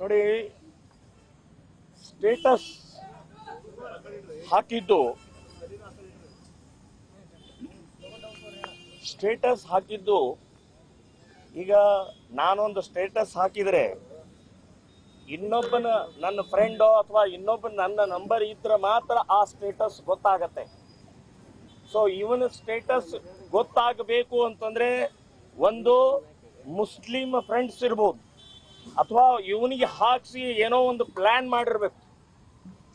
ನೋಡಿ ಸ್ಟೇಟಸ್ ಹಾಕಿದ್ದು ಸ್ಟೇಟಸ್ ಹಾಕಿದ್ದು, ಈಗ ನಾನೊಂದು ಸ್ಟೇಟಸ್ ಹಾಕಿದ್ರೆ, ಇನ್ನೊಬ್ಬನ ನನ್ನ ಫ್ರೆಂಡೋ ಅಥವಾ ಇನ್ನೊಬ್ಬನ ನನ್ನ ನಂಬರ್ ಇದ್ರೆ ಮಾತ್ರ ಆ ಸ್ಟೇಟಸ್ ಗೊತ್ತಾಗತ್ತೆ. ಸೊ ಇವನ ಸ್ಟೇಟಸ್ ಗೊತ್ತಾಗಬೇಕು ಅಂತಂದ್ರೆ, ಒಂದು ಮುಸ್ಲಿಂ ಫ್ರೆಂಡ್ಸ್ ಇರ್ಬೋದು. ಅಥವಾ ಇವನಿಗೆ ಹಾಕಿಸಿ ಏನೋ ಒಂದು ಪ್ಲಾನ್ ಮಾಡಿರ್ಬೇಕು.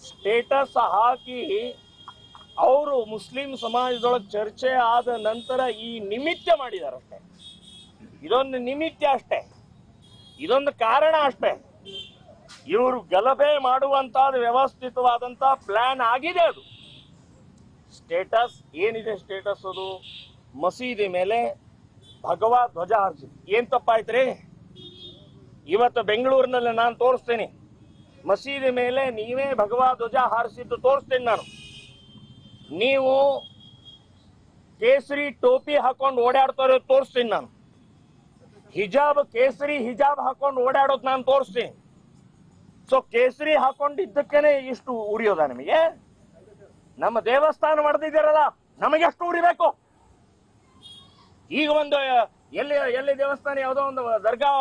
ಸ್ಟೇಟಸ್ ಹಾಕಿ ಅವರು ಮುಸ್ಲಿಂ ಸಮಾಜದೊಳಗೆ ಚರ್ಚೆ ಆದ ನಂತರ ಈ ನಿಮಿತ್ತ ಮಾಡಿದಾರಷ್ಟೇ ಇದೊಂದು ನಿಮಿತ್ತ ಅಷ್ಟೇ. ಇದೊಂದು ಕಾರಣ ಅಷ್ಟೇ. ಇವರು ಗಲಭೆ ಮಾಡುವಂತ ವ್ಯವಸ್ಥಿತವಾದಂತ ಪ್ಲಾನ್ ಆಗಿದೆ ಅದು. ಸ್ಟೇಟಸ್ ಏನಿದೆ ಸ್ಟೇಟಸ್ ಅದು? ಮಸೀದಿ ಮೇಲೆ ಭಗವಾ ಧ್ವಜ ಹಾರಿಸಿದ್ರು ಏನ್ ತಪ್ಪಾಯ್ತ್ರಿ? ಇವತ್ತು ಬೆಂಗಳೂರಿನಲ್ಲಿ ನಾನು ತೋರಿಸ್ತೇನೆ. ಮಸೀದಿ ಮೇಲೆ ನೀವೇ ಭಗವಾ ಧ್ವಜ ಹಾರಿಸಿದ್ದು ತೋರಿಸ್ತೇನೆ ನಾನು. ನೀವು ಕೇಸರಿ ಟೋಪಿ ಹಾಕೊಂಡು ಓಡಾಡ್ತಾರೋ ತೋರಿಸ್ತೀನಿ ನಾನು. ಹಿಜಾಬ್, ಕೇಸರಿ ಹಿಜಾಬ್ ಹಾಕೊಂಡು ಓಡಾಡೋದು ನಾನು ತೋರಿಸ್ತೀನಿ. ಸೊ ಕೇಸರಿ ಹಾಕೊಂಡಿದ್ದಕ್ಕೇನೆ ಇಷ್ಟು ಉರಿಯೋದ ನಿಮಗೆ? ನಮ್ಮ ದೇವಸ್ಥಾನ ಮಾಡ್ದಿದ್ದೀರಲ್ಲ ನಮಗೆ ಎಷ್ಟು ಉರಿಬೇಕು. ಈಗ ಒಂದು, ಎಲ್ಲಿ ಎಲ್ಲಿ ದೇವಸ್ಥಾನ ಯಾವುದೋ ಒಂದು ದರ್ಗಾ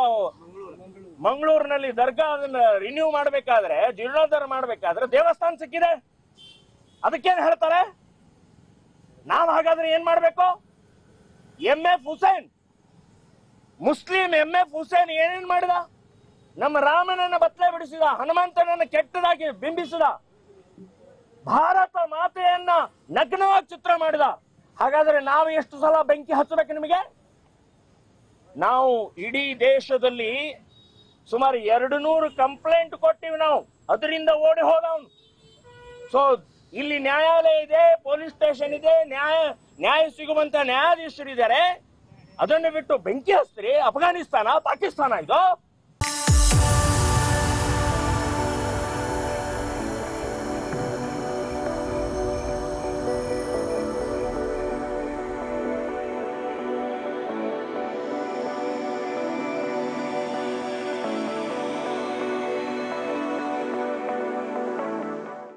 ಮಂಗಳೂರಿನಲ್ಲಿ ದರ್ಗಾ ಅದನ್ನ ರಿನ್ಯೂ ಮಾಡ್ಬೇಕಾದ್ರೆ, ಜೀರ್ಣೋದ್ಧಾರ ಮಾಡ್ಬೇಕಾದ್ರೆ ದೇವಸ್ಥಾನ ಸಿಕ್ಕಿದೆ. ಅದಕ್ಕೇನ್ ಹೇಳ್ತಾರೆ? ನಾವ್ ಹಾಗಾದ್ರೆ ಏನ್ ಮಾಡ್ಬೇಕು? ಎಂ ಎಫ್ ಹುಸೇನ್, ಮುಸ್ಲಿಂ ಎಂ ಎಫ್ ಹುಸೇನ್ ಏನೇನ್ ಮಾಡಿದ? ನಮ್ಮ ರಾಮನನ್ನ ಬತ್ತಲೆ ಬಿಡಿಸಿದ, ಹನುಮಂತನನ್ನ ಕೆಟ್ಟದಾಗಿ ಬಿಂಬಿಸಿದ, ಭಾರತ ಮಾತೆಯನ್ನ ನಗ್ನವಾಗಿ ಚಿತ್ರ ಮಾಡಿದ. ಹಾಗಾದ್ರೆ ನಾವು ಎಷ್ಟು ಸಲ ಬೆಂಕಿ ಹಚ್ಚಬೇಕು ನಿಮಗೆ? ನಾವು ಇಡೀ ದೇಶದಲ್ಲಿ ಸುಮಾರು ಎರಡು ನೂರು ಕಂಪ್ಲೇಂಟ್ ಕೊಟ್ಟಿವಿ ನಾವು. ಅದರಿಂದ ಓಡಿ ಹೋದವನು. ಸೊ ಇಲ್ಲಿ ನ್ಯಾಯಾಲಯ ಇದೆ, ಪೊಲೀಸ್ ಸ್ಟೇಷನ್ ಇದೆ, ನ್ಯಾಯ ನ್ಯಾಯ ಸಿಗುವಂತ ನ್ಯಾಯಾಧೀಶರು ಇದ್ದಾರೆ ಅದನ್ನು ಬಿಟ್ಟು ಬೆಂಕಿ ಹಸ್ತ್ರಿ ಅಫ್ಘಾನಿಸ್ತಾನ, ಪಾಕಿಸ್ತಾನ ಇದು?